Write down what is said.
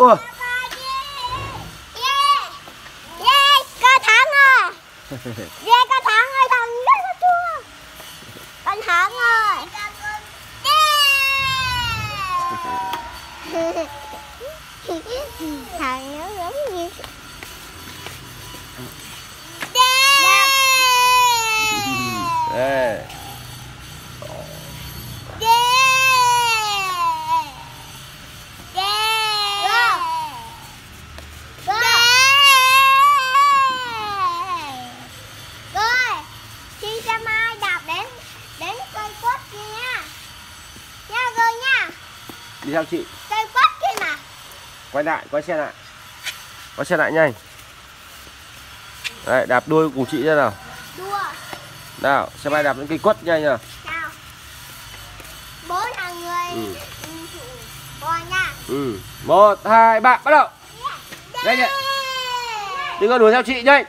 Ủa. Yeah. Yeah, ca thắng rồi. Yeah, ca thắng rồi, thằng rất là chua. Con thắng rồi. Yeah. thằng nó giống như Yeah. Đây. Rồi, khi ra mai đạp đến đến cây quất kia nha. Nha rồi nha, Đi theo chị. cây quất kia nè. Quay lại, quay xe lại. Quay xe lại nhanh. Đấy, đạp đuôi cùng chị ra nào. Đùa, Nào, xe bay đạp đến cây quất nhanh nào. nào. Bố là người Ừ. ừ. Nha. Ừ. Một, hai, ba, bắt đầu. Nhanh nhẹ. Đừng có đuổi theo chị nhanh.